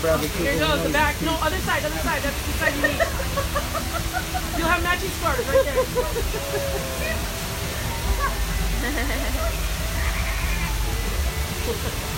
Bradley Cooper. Here goes, the back. No, other side, other side. That's the side you need. You'll have matching squares right there.